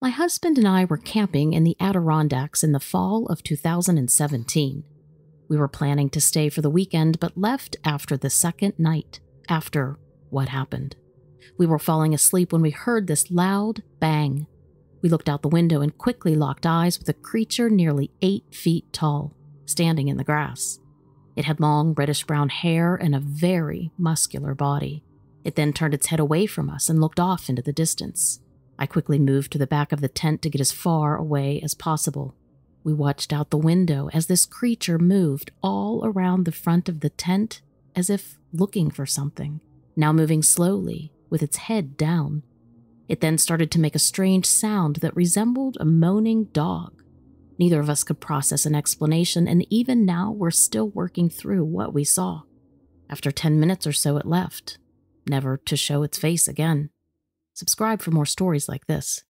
My husband and I were camping in the Adirondacks in the fall of 2017. We were planning to stay for the weekend, but left after the second night, after what happened. We were falling asleep when we heard this loud bang. We looked out the window and quickly locked eyes with a creature nearly eight feet tall, standing in the grass. It had long reddish brown hair and a very muscular body. It then turned its head away from us and looked off into the distance. I quickly moved to the back of the tent to get as far away as possible. We watched out the window as this creature moved all around the front of the tent as if looking for something, now moving slowly with its head down. It then started to make a strange sound that resembled a moaning dog. Neither of us could process an explanation, and even now we're still working through what we saw. After 10 minutes or so, it left, never to show its face again. Subscribe for more stories like this.